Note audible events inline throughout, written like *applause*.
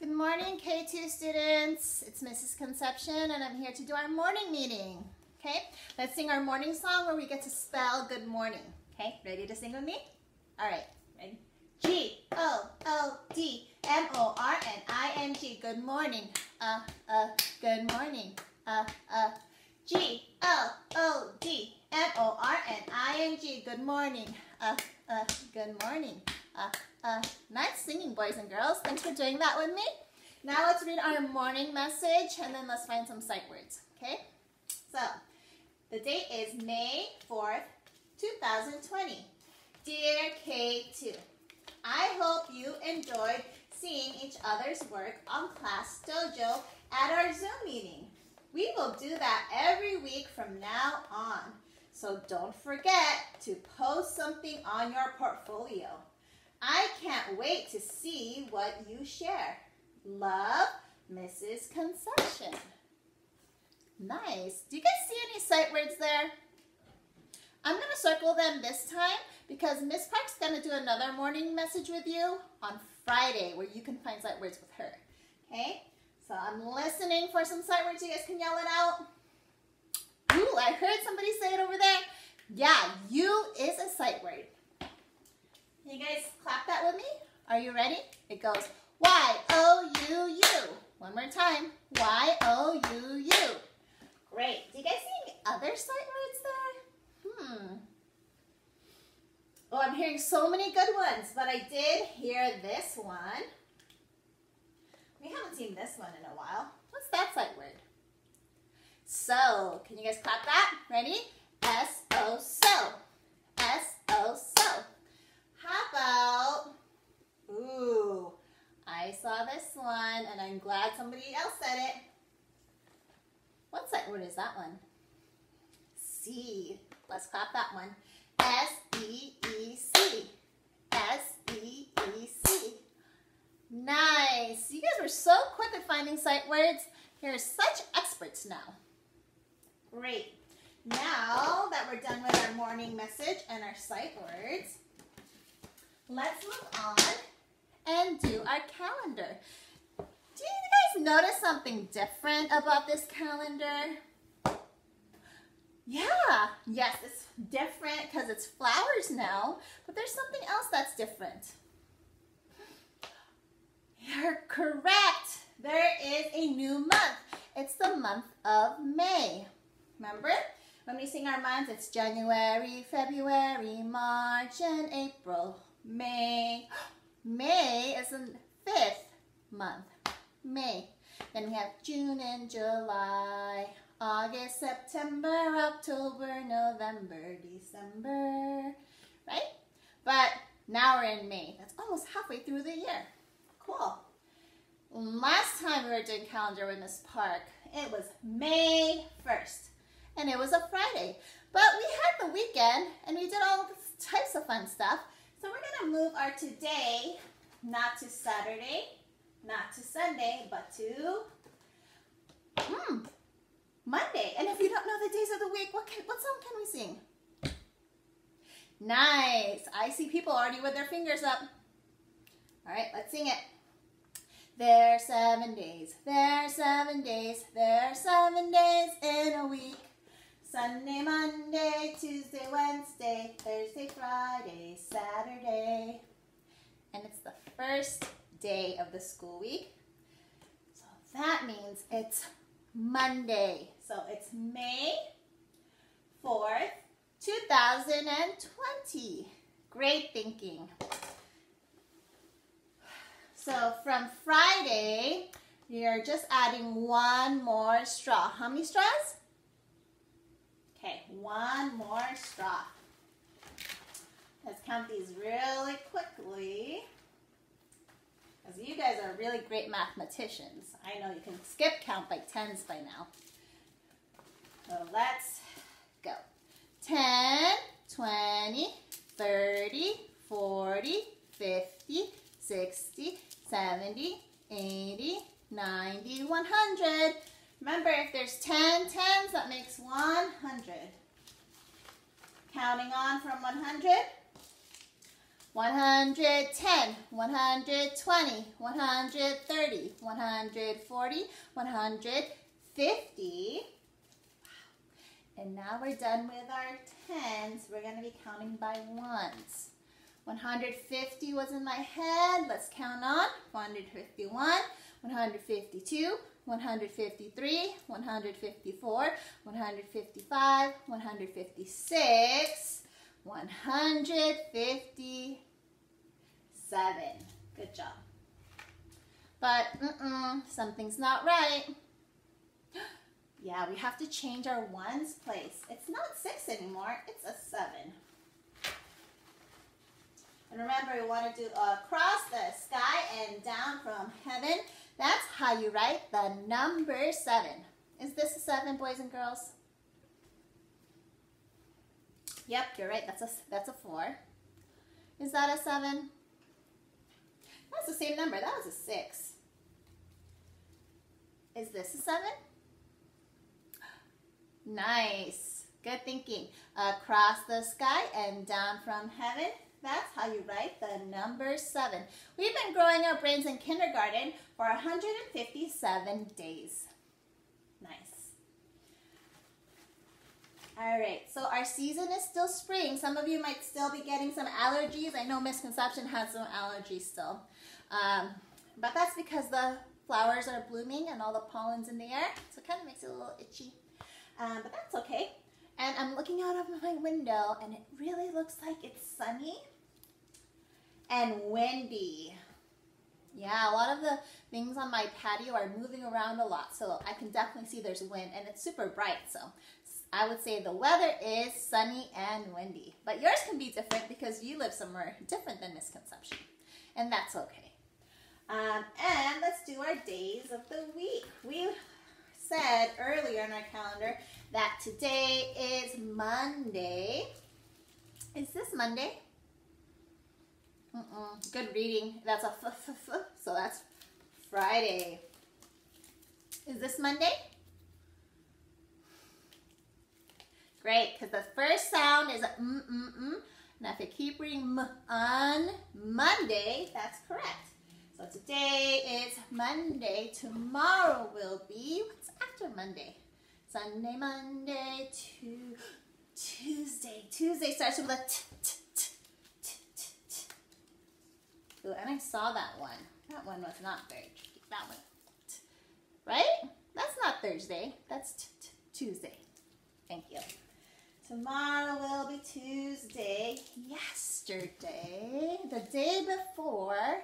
Good morning, K2 students. It's Mrs. Concepcion, and I'm here to do our morning meeting. Okay, let's sing our morning song where we get to spell good morning. Okay, ready to sing with me? All right, ready? G O O D M O R N I N G. Good morning. Uh, uh, good morning. Uh, uh. G O O D M O R N I N G. Good morning. Uh, uh, good morning. Uh, uh, nice singing, boys and girls. Thanks for doing that with me. Now let's read our morning message and then let's find some sight words, okay? So, the date is May 4th, 2020. Dear K2, I hope you enjoyed seeing each other's work on Class Dojo at our Zoom meeting. We will do that every week from now on. So don't forget to post something on your portfolio. I can't wait to see what you share. Love, Mrs. Concepcion. Nice. Do you guys see any sight words there? I'm going to circle them this time because Miss Park's going to do another morning message with you on Friday where you can find sight words with her. Okay? So I'm listening for some sight words. You guys can yell it out. Ooh, I heard somebody say it over there. Yeah, you is a sight word. You guys clap that with me? Are you ready? It goes Y-O-U-U. One more time. Y-O-U-U. Great. Do you guys see any other sight words there? Hmm. Oh, I'm hearing so many good ones, but I did hear this one. We haven't seen this one in a while. What's that sight word? So, can you guys clap that? Ready? S-O, so. S-O, so. How about, ooh, I saw this one and I'm glad somebody else said it. What's that word is that one? C. Let's clap that one. S-E-E-C. S-E-E-C. Nice. You guys were so quick at finding sight words. You're such experts now. Great. Now that we're done with our morning message and our sight words, let's move on and do our calendar. Do you guys notice something different about this calendar? Yeah, yes, it's different because it's flowers now, but there's something else that's different. You're correct. There is a new month. It's the month of May. Remember? When we sing our months, it's January, February, March, and April. May. May is the fifth month. May. Then we have June and July, August, September, October, November, December, right? But now we're in May. That's almost halfway through the year. Cool. Last time we were doing calendar with Miss Park, it was May 1st, and it was a Friday. But we had the weekend, and we did all types of fun stuff. So we're going to move our today, not to Saturday, not to Sunday, but to hmm, Monday. And if you don't know the days of the week, what, can, what song can we sing? Nice. I see people already with their fingers up. All right, let's sing it. There are seven days, there are seven days, there are seven days in a week. Sunday, Monday, Tuesday, Wednesday, Thursday, Friday, Saturday. And it's the first day of the school week. So that means it's Monday. So it's May 4th, 2020. Great thinking. So from Friday, you're just adding one more straw. How many straws? Okay, one more straw. Let's count these really quickly. Because you guys are really great mathematicians. I know you can skip count by tens by now. So let's go. 10, 20, 30, 40, 50, 60, 70, 80, 90, 100. Remember, if there's 10 tens, that makes 100. Counting on from 100. 110, 120, 130, 140, 150. And now we're done with our tens. We're going to be counting by ones. 150 was in my head. Let's count on. 151, 152, 153, 154, 155, 156, 157. Good job. But mm-mm, something's not right. *gasps* Yeah, we have to change our ones place. It's not six anymore, it's a seven. And remember, we want to do uh, across the sky and down from heaven. That's how you write the number seven. Is this a seven, boys and girls? Yep, you're right. That's a, that's a four. Is that a seven? That's the same number. That was a six. Is this a seven? Nice. Good thinking. Across the sky and down from heaven. That's how you write the number seven. We've been growing our brains in kindergarten for 157 days. Nice. All right, so our season is still spring. Some of you might still be getting some allergies. I know Miss Concepcion has some allergies still. Um, but that's because the flowers are blooming and all the pollen's in the air. So it kind of makes it a little itchy. Um, but that's okay. And I'm looking out of my window and it really looks like it's sunny and windy. Yeah, a lot of the things on my patio are moving around a lot, so I can definitely see there's wind, and it's super bright, so I would say the weather is sunny and windy. But yours can be different because you live somewhere different than Miss Concepcion, and that's okay. Um, and let's do our days of the week. We said earlier in our calendar that today is Monday. Is this Monday? Mm -mm. Good reading. That's a so that's Friday. Is this Monday? Great, because the first sound is mm, mm, mm. Now if you keep reading m on Monday, that's correct. So today is Monday. Tomorrow will be, what's after Monday? Sunday, Monday, to Tuesday. Tuesday starts with a t, t, t. Ooh, and I saw that one. That one was not very tricky. That one. Right? That's not Thursday. That's Tuesday. Thank you. Tomorrow will be Tuesday. Yesterday, the day before,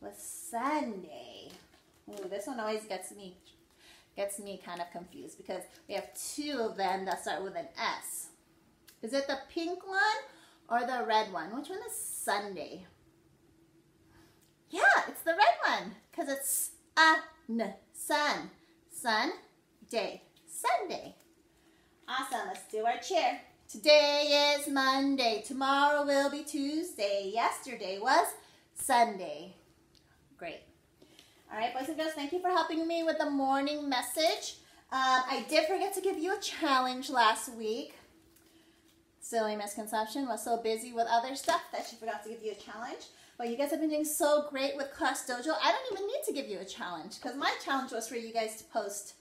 was Sunday. Ooh, this one always gets me gets me kind of confused because we have two of them that start with an S. Is it the pink one or the red one? Which one is Sunday? Yeah, it's the red one because it's a n sun. Sun, day, Sunday. Awesome, let's do our chair. Today is Monday. Tomorrow will be Tuesday. Yesterday was Sunday. Great. All right, boys and girls, thank you for helping me with the morning message. Um, I did forget to give you a challenge last week. Silly Miss Concepcion was so busy with other stuff that she forgot to give you a challenge. But you guys have been doing so great with Class Dojo. I don't even need to give you a challenge because my challenge was for you guys to post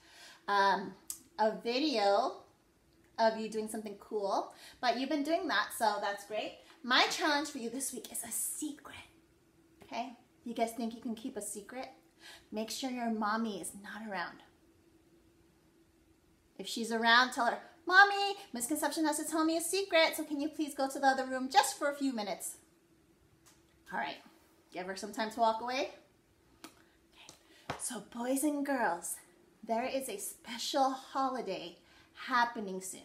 um, a video of you doing something cool. But you've been doing that, so that's great. My challenge for you this week is a secret. You guys think you can keep a secret? Make sure your mommy is not around. If she's around, tell her, Mommy, Miss Concepcion has to tell me a secret, so can you please go to the other room just for a few minutes? All right, give her some time to walk away. Okay. So boys and girls, there is a special holiday happening soon.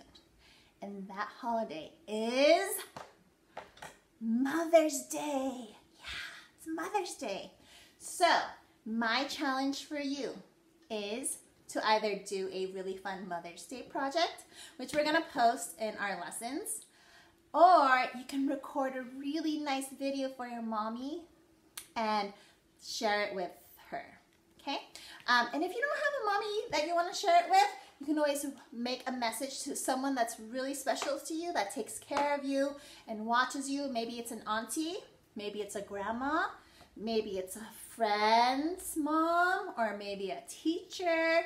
And that holiday is Mother's Day. It's Mother's Day. So my challenge for you is to either do a really fun Mother's Day project, which we're gonna post in our lessons, or you can record a really nice video for your mommy and share it with her, okay? Um, and if you don't have a mommy that you wanna share it with, you can always make a message to someone that's really special to you, that takes care of you and watches you. Maybe it's an auntie Maybe it's a grandma, maybe it's a friend's mom, or maybe a teacher,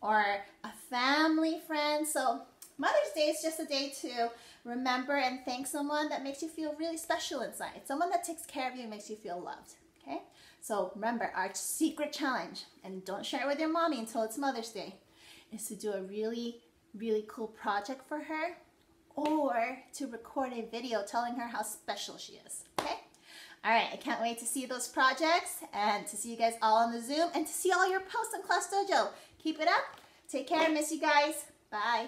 or a family friend. So Mother's Day is just a day to remember and thank someone that makes you feel really special inside. Someone that takes care of you and makes you feel loved. Okay? So remember, our secret challenge, and don't share it with your mommy until it's Mother's Day, is to do a really, really cool project for her or to record a video telling her how special she is. Okay? All right, I can't wait to see those projects and to see you guys all on the Zoom and to see all your posts on Class Dojo. Keep it up. Take care. Miss you guys. Bye.